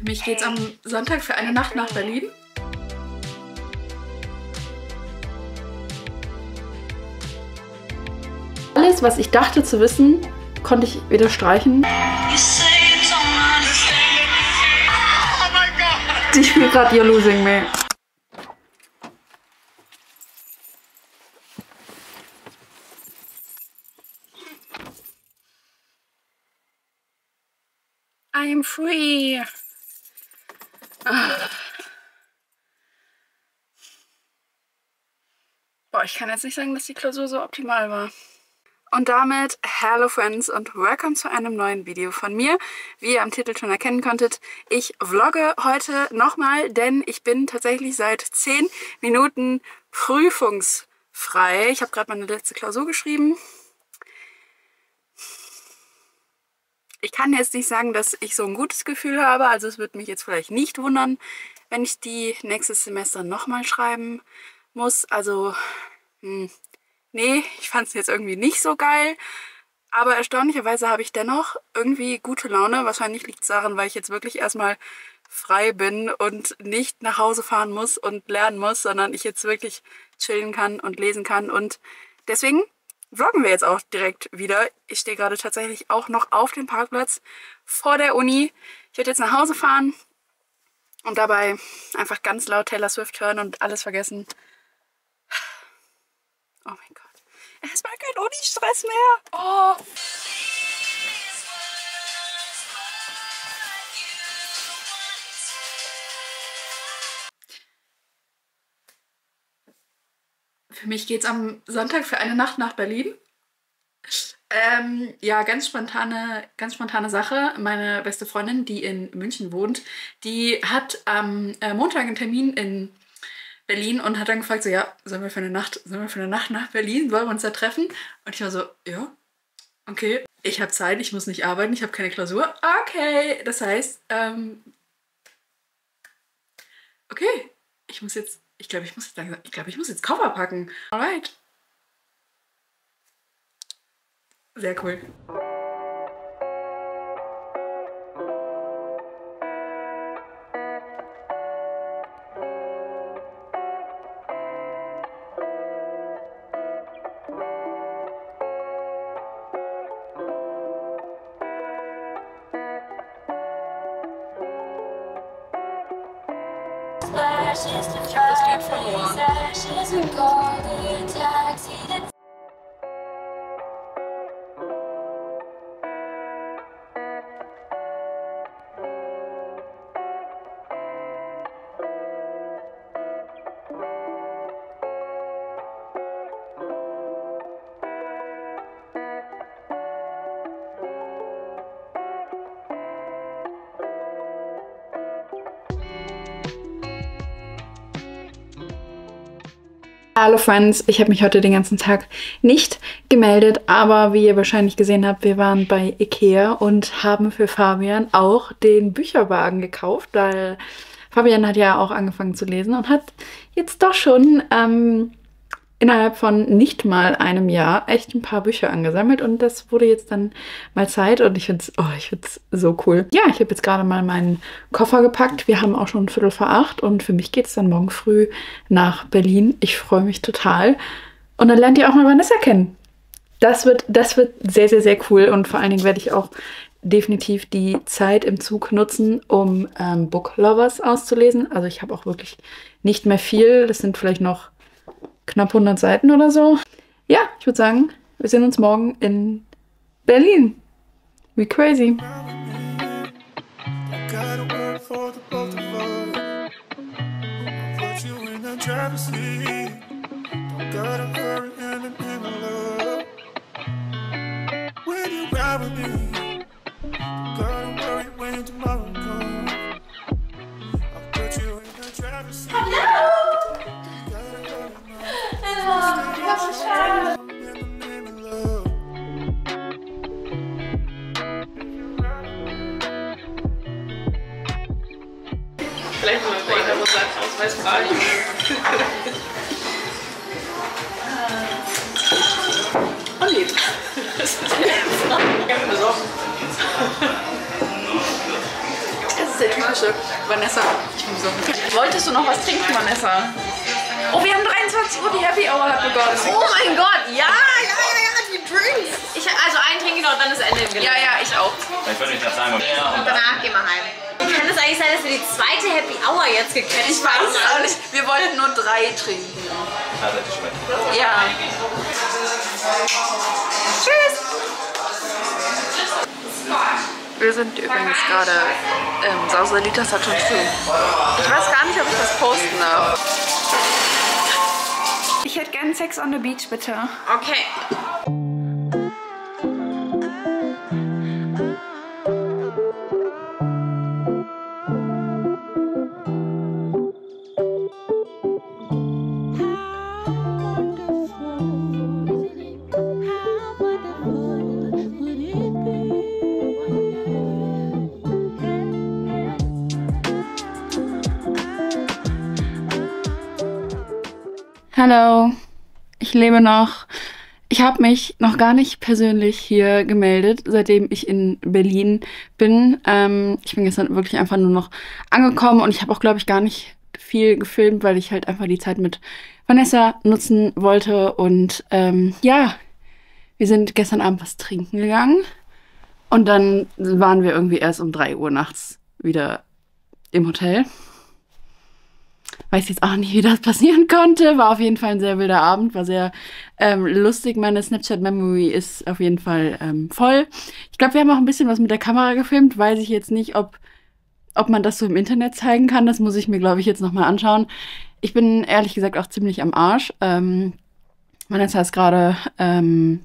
Für mich geht's am Sonntag für eine Nacht nach Berlin. Alles, was ich dachte zu wissen, konnte ich wieder streichen. Die spielt gerade You're Losing Me. I am free. Ah. Boah, ich kann jetzt nicht sagen, dass die Klausur so optimal war. Und damit Hello Friends und Welcome zu einem neuen Video von mir. Wie ihr am Titel schon erkennen konntet, ich vlogge heute nochmal, denn ich bin tatsächlich seit 10 Minuten prüfungsfrei. Ich habe gerade meine letzte Klausur geschrieben. Ich kann jetzt nicht sagen, dass ich so ein gutes Gefühl habe, also es würde mich jetzt vielleicht nicht wundern, wenn ich die nächstes Semester nochmal schreiben muss. Also, hm, nee, ich fand es jetzt irgendwie nicht so geil. Aber erstaunlicherweise habe ich dennoch irgendwie gute Laune. Wahrscheinlich liegt es daran, weil ich jetzt wirklich erstmal frei bin und nicht nach Hause fahren muss und lernen muss, sondern ich jetzt wirklich chillen kann und lesen kann. Und deswegen vloggen wir jetzt auch direkt wieder. Ich stehe gerade tatsächlich auch noch auf dem Parkplatz vor der Uni. Ich werde jetzt nach Hause fahren und dabei einfach ganz laut Taylor Swift hören und alles vergessen. Oh mein Gott. Erstmal kein Uni-Stress mehr. Oh. Für mich geht es am Sonntag für eine Nacht nach Berlin. Ähm, ja, ganz spontane, ganz spontane Sache. Meine beste Freundin, die in München wohnt, die hat am äh, Montag einen Termin in Berlin und hat dann gefragt, so ja, sollen wir für eine Nacht, sollen wir für eine Nacht nach Berlin, wollen wir uns da treffen? Und ich war so, ja, okay, ich habe Zeit, ich muss nicht arbeiten, ich habe keine Klausur. Okay, das heißt, ähm, okay, ich muss jetzt, ich glaube, ich muss jetzt ich glaube, ich muss jetzt Koffer packen. Alright. Sehr cool. Ich habe das Lied Hallo Friends, ich habe mich heute den ganzen Tag nicht gemeldet, aber wie ihr wahrscheinlich gesehen habt, wir waren bei Ikea und haben für Fabian auch den Bücherwagen gekauft, weil Fabian hat ja auch angefangen zu lesen und hat jetzt doch schon ähm, innerhalb von nicht mal einem Jahr echt ein paar Bücher angesammelt und das wurde jetzt dann mal Zeit und ich finde es oh, so cool. Ja, ich habe jetzt gerade mal meinen Koffer gepackt. Wir haben auch schon Viertel vor acht und für mich geht es dann morgen früh nach Berlin. Ich freue mich total. Und dann lernt ihr auch mal Vanessa kennen. Das wird, das wird sehr, sehr, sehr cool und vor allen Dingen werde ich auch definitiv die Zeit im Zug nutzen, um ähm, Book Lovers auszulesen. Also ich habe auch wirklich nicht mehr viel. Das sind vielleicht noch knapp 100 Seiten oder so. Ja, ich würde sagen, wir sehen uns morgen in Berlin. Wie crazy. Vielleicht Ja, ja, ich auch. Ich würde nicht das sagen. Und danach gehen wir heim. Kann es eigentlich sein, dass wir die zweite Happy Hour jetzt gekriegt Ich weiß es auch nicht. Wir wollten nur drei trinken. Also, schmeckt. Ja. Tschüss. Wir sind übrigens gerade, ähm, Sausalitas hat schon zu. Ich weiß gar nicht, ob ich das posten darf. Ich hätte gern Sex on the Beach, bitte. Okay. Hallo, ich lebe noch. Ich habe mich noch gar nicht persönlich hier gemeldet, seitdem ich in Berlin bin. Ähm, ich bin gestern wirklich einfach nur noch angekommen und ich habe auch, glaube ich, gar nicht viel gefilmt, weil ich halt einfach die Zeit mit Vanessa nutzen wollte. Und ähm, ja, wir sind gestern Abend was trinken gegangen und dann waren wir irgendwie erst um 3 Uhr nachts wieder im Hotel. Weiß jetzt auch nicht, wie das passieren konnte. War auf jeden Fall ein sehr wilder Abend, war sehr ähm, lustig. Meine Snapchat-Memory ist auf jeden Fall ähm, voll. Ich glaube, wir haben auch ein bisschen was mit der Kamera gefilmt. Weiß ich jetzt nicht, ob, ob man das so im Internet zeigen kann. Das muss ich mir, glaube ich, jetzt nochmal anschauen. Ich bin ehrlich gesagt auch ziemlich am Arsch. Ähm, Vanessa ist gerade ähm,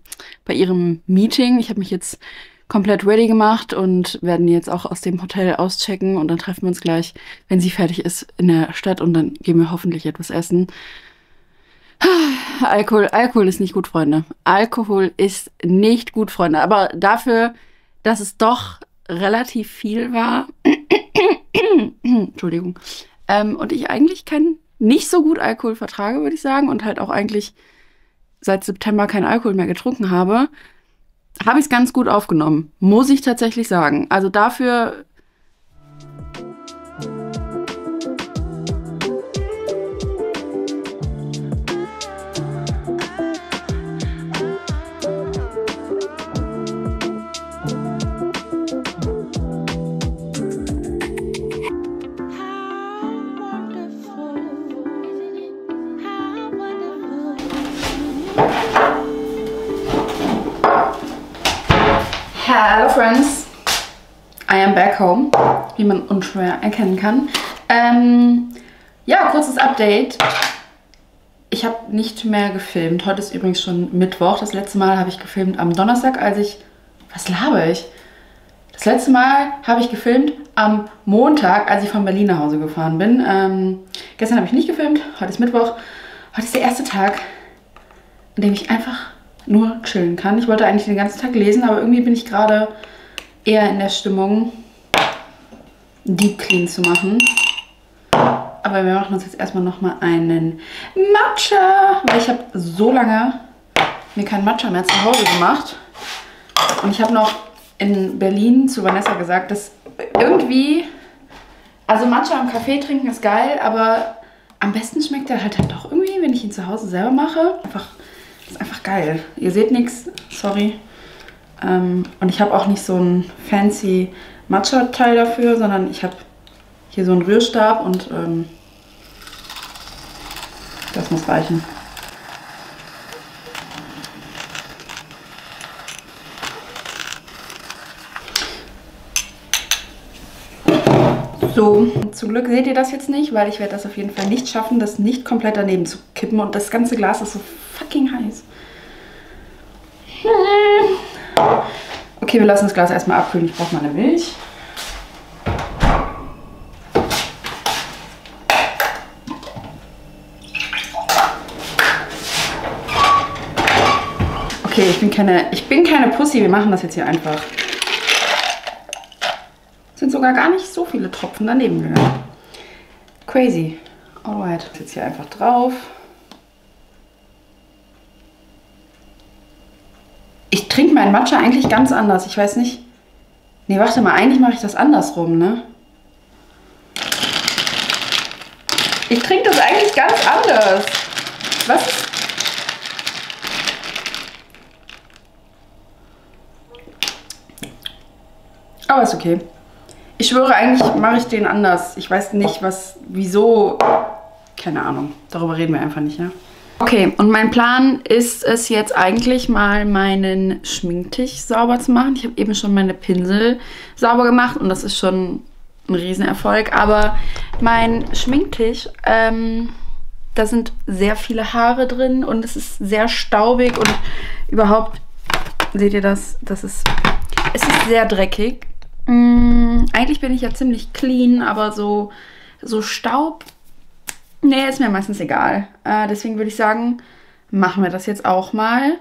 bei ihrem Meeting. Ich habe mich jetzt komplett ready gemacht und werden jetzt auch aus dem Hotel auschecken und dann treffen wir uns gleich, wenn sie fertig ist, in der Stadt und dann gehen wir hoffentlich etwas essen. Alkohol, Alkohol ist nicht gut, Freunde. Alkohol ist nicht gut, Freunde. Aber dafür, dass es doch relativ viel war, Entschuldigung, ähm, und ich eigentlich kein, nicht so gut Alkohol vertrage, würde ich sagen, und halt auch eigentlich seit September keinen Alkohol mehr getrunken habe, habe ich es ganz gut aufgenommen, muss ich tatsächlich sagen. Also dafür. Back home, wie man unschwer erkennen kann. Ähm, ja, kurzes Update. Ich habe nicht mehr gefilmt. Heute ist übrigens schon Mittwoch. Das letzte Mal habe ich gefilmt am Donnerstag, als ich... Was laber ich? Das letzte Mal habe ich gefilmt am Montag, als ich von Berlin nach Hause gefahren bin. Ähm, gestern habe ich nicht gefilmt. Heute ist Mittwoch. Heute ist der erste Tag, an dem ich einfach nur chillen kann. Ich wollte eigentlich den ganzen Tag lesen, aber irgendwie bin ich gerade eher in der Stimmung, Deep Clean zu machen. Aber wir machen uns jetzt erstmal nochmal einen Matcha, weil ich habe so lange mir keinen Matcha mehr zu Hause gemacht. Und ich habe noch in Berlin zu Vanessa gesagt, dass irgendwie, also Matcha im Kaffee trinken ist geil, aber am besten schmeckt er halt, halt doch irgendwie, wenn ich ihn zu Hause selber mache. Einfach ist einfach geil. Ihr seht nichts, sorry. Ähm, und ich habe auch nicht so einen fancy Matcha-Teil dafür, sondern ich habe hier so einen Rührstab und ähm, das muss reichen. So, zum Glück seht ihr das jetzt nicht, weil ich werde das auf jeden Fall nicht schaffen, das nicht komplett daneben zu kippen. Und das ganze Glas ist so fucking heiß. Okay, wir lassen das Glas erstmal abkühlen. Ich brauche mal eine Milch. Okay, ich bin keine, ich bin keine Pussy. Wir machen das jetzt hier einfach. Sind sogar gar nicht so viele Tropfen daneben gegangen. Crazy. Alright. Jetzt hier einfach drauf. mein Matcha eigentlich ganz anders. Ich weiß nicht. Nee, warte mal, eigentlich mache ich das andersrum, ne? Ich trinke das eigentlich ganz anders. Was? Aber ist okay. Ich schwöre, eigentlich mache ich den anders. Ich weiß nicht, was, wieso. Keine Ahnung. Darüber reden wir einfach nicht, ja? Okay, und mein Plan ist es jetzt eigentlich mal meinen Schminktisch sauber zu machen. Ich habe eben schon meine Pinsel sauber gemacht und das ist schon ein Riesenerfolg. Aber mein Schminktisch, ähm, da sind sehr viele Haare drin und es ist sehr staubig und überhaupt, seht ihr das? Das ist, es ist sehr dreckig. Mm, eigentlich bin ich ja ziemlich clean, aber so, so Staub, nee, ist mir meistens egal. Äh, deswegen würde ich sagen, machen wir das jetzt auch mal.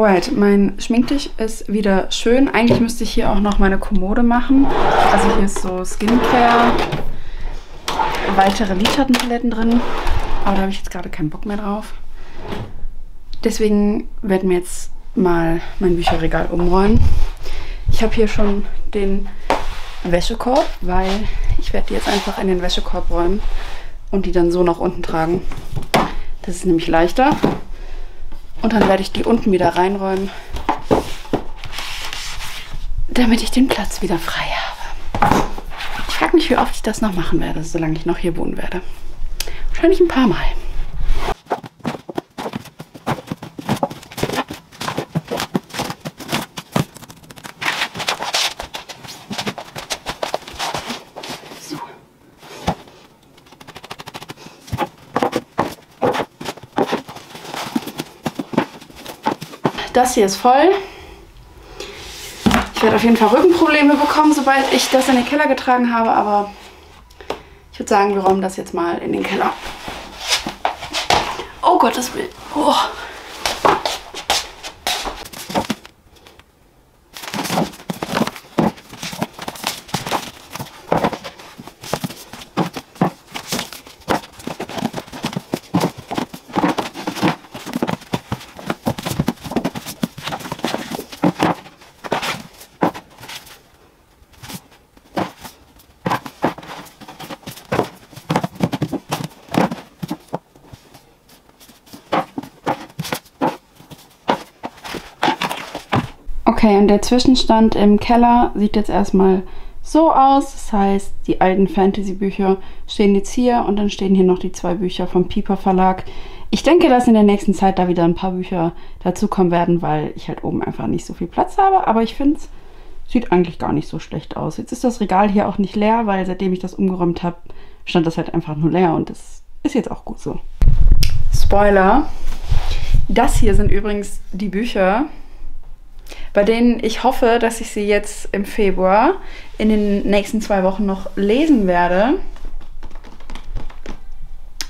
Alright, mein Schminktisch ist wieder schön. Eigentlich müsste ich hier auch noch meine Kommode machen. Also hier ist so Skincare, weitere Lidschattenpaletten drin. Aber da habe ich jetzt gerade keinen Bock mehr drauf. Deswegen werden wir jetzt mal mein Bücherregal umräumen. Ich habe hier schon den Wäschekorb, weil ich werde die jetzt einfach in den Wäschekorb räumen und die dann so nach unten tragen. Das ist nämlich leichter. Und dann werde ich die unten wieder reinräumen, damit ich den Platz wieder frei habe. Ich frage mich, wie oft ich das noch machen werde, solange ich noch hier wohnen werde. Wahrscheinlich ein paar Mal. Das hier ist voll. Ich werde auf jeden Fall Rückenprobleme bekommen, sobald ich das in den Keller getragen habe, aber ich würde sagen, wir räumen das jetzt mal in den Keller. Oh Gottes Willen. Oh. Okay, und der Zwischenstand im Keller sieht jetzt erstmal so aus. Das heißt, die alten Fantasy-Bücher stehen jetzt hier und dann stehen hier noch die zwei Bücher vom Piper Verlag. Ich denke, dass in der nächsten Zeit da wieder ein paar Bücher dazukommen werden, weil ich halt oben einfach nicht so viel Platz habe. Aber ich finde es sieht eigentlich gar nicht so schlecht aus. Jetzt ist das Regal hier auch nicht leer, weil seitdem ich das umgeräumt habe, stand das halt einfach nur leer und das ist jetzt auch gut so. Spoiler. Das hier sind übrigens die Bücher, bei denen ich hoffe, dass ich sie jetzt im Februar in den nächsten zwei Wochen noch lesen werde.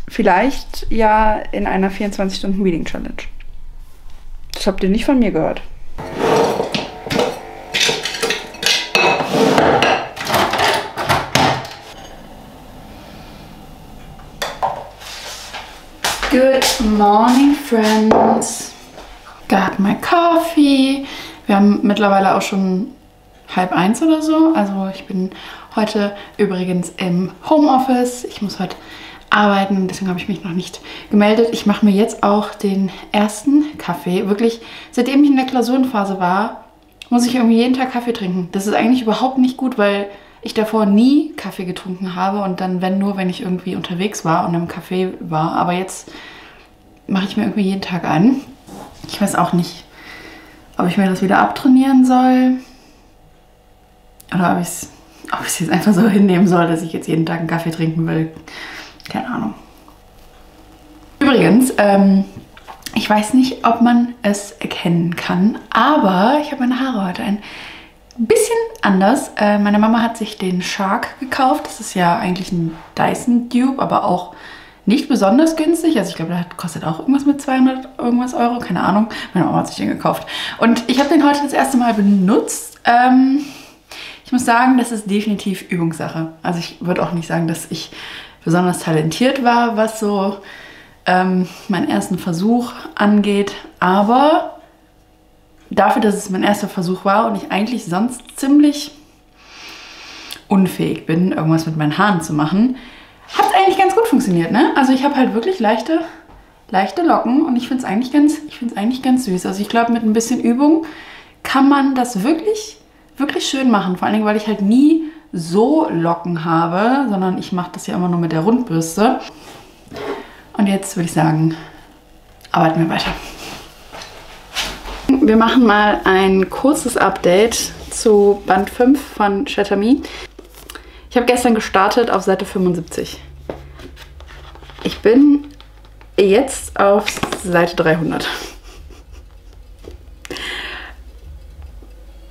Vielleicht ja in einer 24-Stunden-Reading-Challenge. Das habt ihr nicht von mir gehört. Good morning, friends. Got my coffee. Wir haben mittlerweile auch schon halb eins oder so. Also ich bin heute übrigens im Homeoffice. Ich muss heute arbeiten, deswegen habe ich mich noch nicht gemeldet. Ich mache mir jetzt auch den ersten Kaffee. Wirklich, seitdem ich in der Klausurenphase war, muss ich irgendwie jeden Tag Kaffee trinken. Das ist eigentlich überhaupt nicht gut, weil ich davor nie Kaffee getrunken habe und dann, wenn nur, wenn ich irgendwie unterwegs war und im Café war. Aber jetzt mache ich mir irgendwie jeden Tag einen. Ich weiß auch nicht, ob ich mir das wieder abtrainieren soll oder ob ich es ob jetzt einfach so hinnehmen soll, dass ich jetzt jeden Tag einen Kaffee trinken will. Keine Ahnung. Übrigens, ähm, ich weiß nicht, ob man es erkennen kann, aber ich habe meine Haare heute ein bisschen anders. Äh, meine Mama hat sich den Shark gekauft. Das ist ja eigentlich ein Dyson Dupe, aber auch nicht besonders günstig. Also ich glaube, der kostet auch irgendwas mit 200 irgendwas Euro. Keine Ahnung. Meine Mama hat sich den gekauft. Und ich habe den heute das erste Mal benutzt. Ähm, ich muss sagen, das ist definitiv Übungssache. Also ich würde auch nicht sagen, dass ich besonders talentiert war, was so ähm, meinen ersten Versuch angeht. Aber dafür, dass es mein erster Versuch war und ich eigentlich sonst ziemlich unfähig bin, irgendwas mit meinen Haaren zu machen, hat es eigentlich ganz gut funktioniert. Ne? Also ich habe halt wirklich leichte, leichte Locken und ich finde es eigentlich, ganz, eigentlich ganz süß. Also ich glaube, mit ein bisschen Übung kann man das wirklich, wirklich schön machen. Vor allen Dingen, weil ich halt nie so Locken habe, sondern ich mache das ja immer nur mit der Rundbürste. Und jetzt würde ich sagen, arbeiten wir weiter. Wir machen mal ein kurzes Update zu Band 5 von Me. Ich habe gestern gestartet auf Seite 75. Ich bin jetzt auf Seite 300.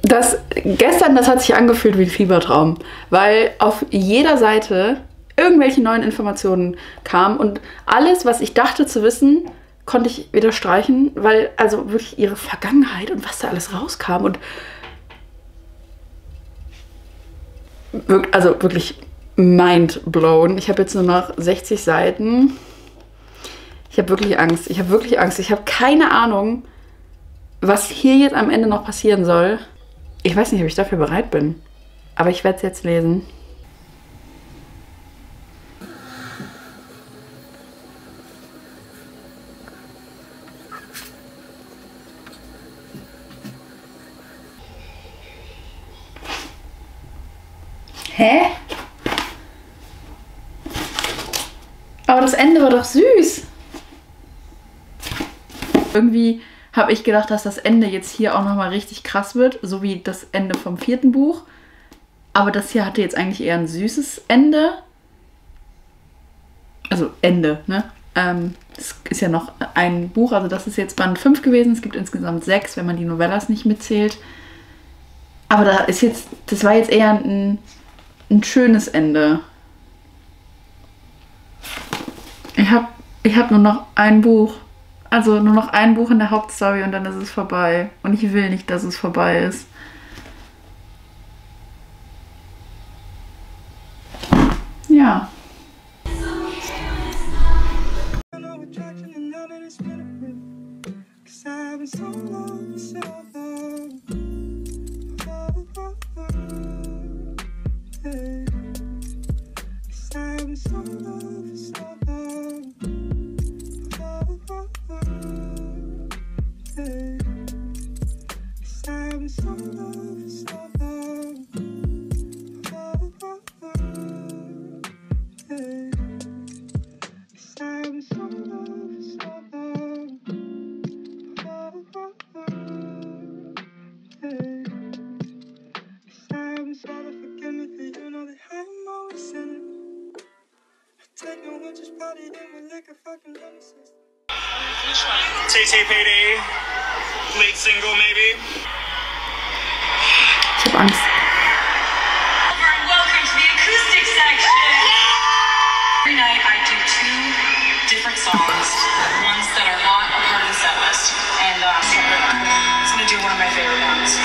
Das gestern, das hat sich angefühlt wie ein Fiebertraum, weil auf jeder Seite irgendwelche neuen Informationen kamen und alles, was ich dachte zu wissen, konnte ich wieder streichen, weil also wirklich ihre Vergangenheit und was da alles rauskam und also wirklich mind blown. Ich habe jetzt nur noch 60 Seiten. Ich habe wirklich Angst. Ich habe wirklich Angst. Ich habe keine Ahnung, was hier jetzt am Ende noch passieren soll. Ich weiß nicht, ob ich dafür bereit bin. Aber ich werde es jetzt lesen. Hä? Aber das Ende war doch süß. Irgendwie habe ich gedacht, dass das Ende jetzt hier auch nochmal richtig krass wird, so wie das Ende vom vierten Buch. Aber das hier hatte jetzt eigentlich eher ein süßes Ende. Also Ende, ne? Ähm, es ist ja noch ein Buch, also das ist jetzt Band 5 gewesen. Es gibt insgesamt sechs, wenn man die Novellas nicht mitzählt. Aber da ist jetzt, das war jetzt eher ein ein schönes Ende. Ich habe ich hab nur noch ein Buch. Also nur noch ein Buch in der Hauptstory und dann ist es vorbei. Und ich will nicht, dass es vorbei ist. TTPD, lead single maybe. Ich habe Angst. Welcome to the acoustic section. Every night I do two different songs, ones that are not a part of the set list, and uh, I'm just gonna do one of my favorite ones.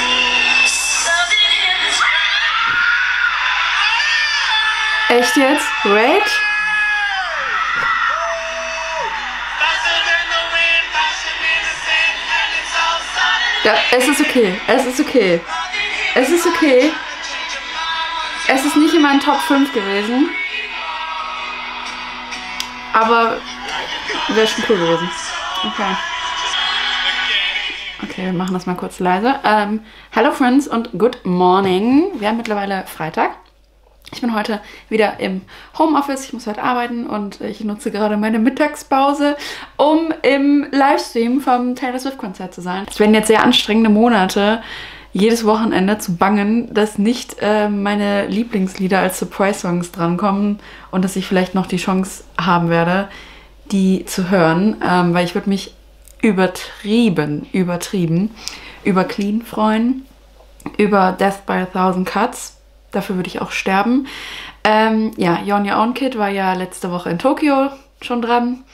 Echt jetzt? Rage? Ja, es ist okay. Es ist okay. Es ist okay. Es ist nicht in meinen Top 5 gewesen. Aber wäre schon cool gewesen. Okay. Okay, wir machen das mal kurz leise. Ähm, hello Friends und good morning. Wir haben mittlerweile Freitag. Ich bin heute wieder im Homeoffice. Ich muss heute arbeiten und ich nutze gerade meine Mittagspause, um im Livestream vom Taylor Swift Konzert zu sein. Es werden jetzt sehr anstrengende Monate, jedes Wochenende zu bangen, dass nicht äh, meine Lieblingslieder als Surprise-Songs drankommen und dass ich vielleicht noch die Chance haben werde, die zu hören, ähm, weil ich würde mich übertrieben, übertrieben über Clean freuen, über Death by a Thousand Cuts, Dafür würde ich auch sterben. Ähm, ja, Your Your Own Kid war ja letzte Woche in Tokio schon dran.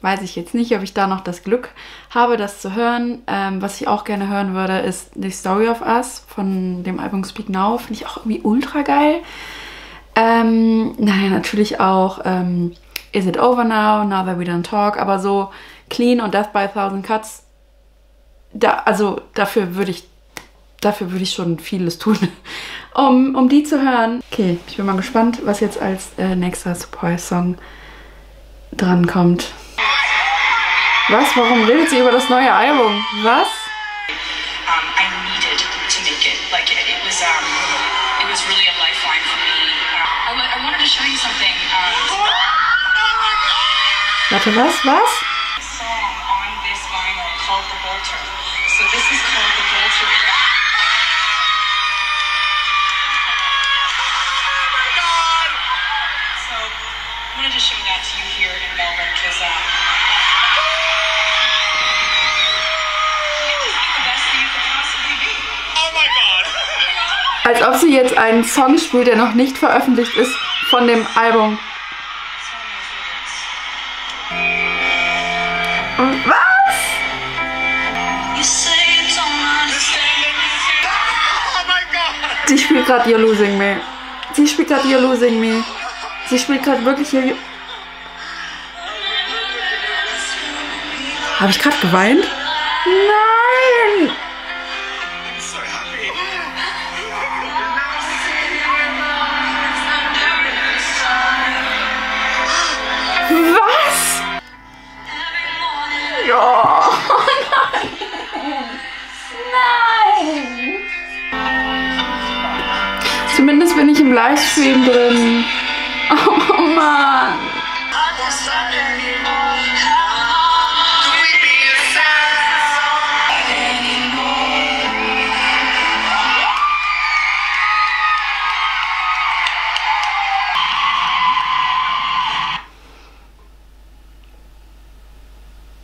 Weiß ich jetzt nicht, ob ich da noch das Glück habe, das zu hören. Ähm, was ich auch gerne hören würde, ist The Story of Us von dem Album Speak Now. Finde ich auch irgendwie ultra geil. Ähm, naja, natürlich auch ähm, Is It Over Now, Now That We Don't Talk, aber so Clean und Death by a Thousand Cuts, da, also dafür würde ich dafür würde ich schon vieles tun, um, um die zu hören. Okay, ich bin mal gespannt, was jetzt als äh, nächster Surprise-Song drankommt. Was? Warum redet sie über das neue Album? Was? Um, I needed wanted to show that to you here in Melbourne because be. Oh my god! Als ob sie jetzt einen Song spielt, der noch nicht veröffentlicht ist von dem Album. Was? Understand. Oh my god! Sie spielt gerade You're Losing Me. Sie spielt gerade You're Losing Me. Sie spielt gerade wirklich You're... Habe ich gerade geweint? Nein! Was? Ja. Nein. Zumindest bin ich im Livestream drin. Oh Mann.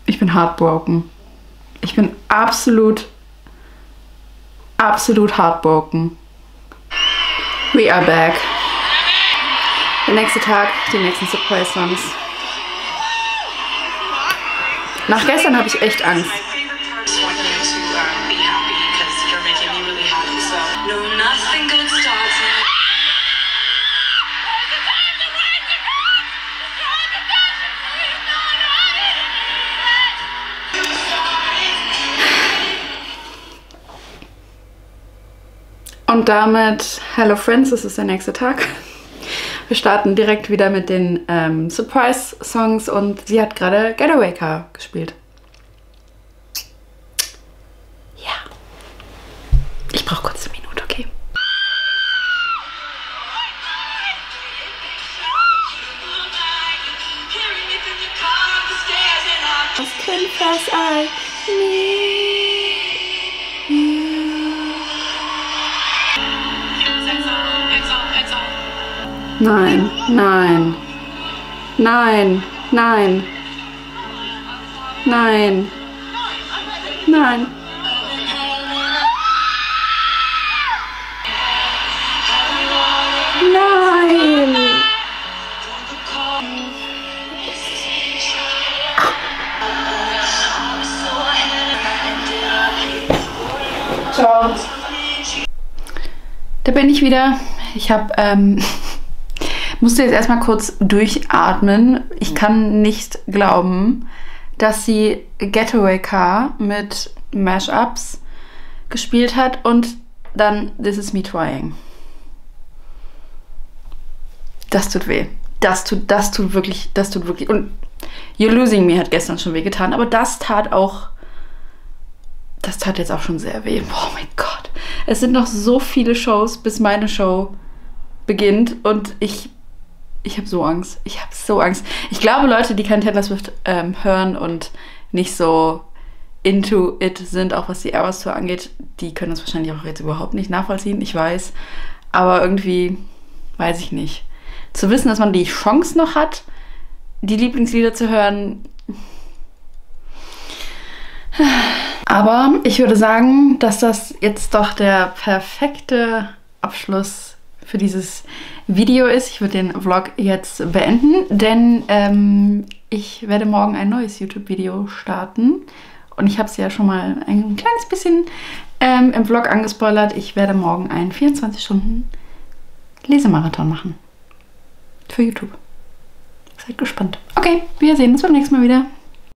Ich bin heartbroken. Ich bin absolut, absolut heartbroken. We are back. Der nächste Tag, die nächsten Surprise-Songs. Nach gestern habe ich echt Angst. Und damit, Hello Friends, es ist der nächste Tag. Wir starten direkt wieder mit den ähm, Surprise-Songs und sie hat gerade Getaway Car gespielt. Nein. Nein! Ciao. Da bin ich wieder. Ich habe ähm, musste jetzt erstmal kurz durchatmen. Ich kann nicht glauben, dass sie Getaway Car mit Mashups gespielt hat und dann This Is Me Trying. Das tut weh. Das tut, das tut wirklich, das tut wirklich. Und You're Losing Me hat gestern schon weh getan, aber das tat auch, das tat jetzt auch schon sehr weh. Oh mein Gott. Es sind noch so viele Shows, bis meine Show beginnt und ich, ich habe so Angst. Ich habe so Angst. Ich glaube, Leute, die kein Taylor Swift ähm, hören und nicht so into it sind, auch was die Eras Tour angeht, die können das wahrscheinlich auch jetzt überhaupt nicht nachvollziehen. Ich weiß. Aber irgendwie weiß ich nicht zu wissen, dass man die Chance noch hat, die Lieblingslieder zu hören. Aber ich würde sagen, dass das jetzt doch der perfekte Abschluss für dieses Video ist. Ich würde den Vlog jetzt beenden, denn ähm, ich werde morgen ein neues YouTube-Video starten. Und ich habe es ja schon mal ein kleines bisschen ähm, im Vlog angespoilert. Ich werde morgen einen 24 Stunden Lesemarathon machen für YouTube. Seid gespannt. Okay, wir sehen uns beim nächsten Mal wieder.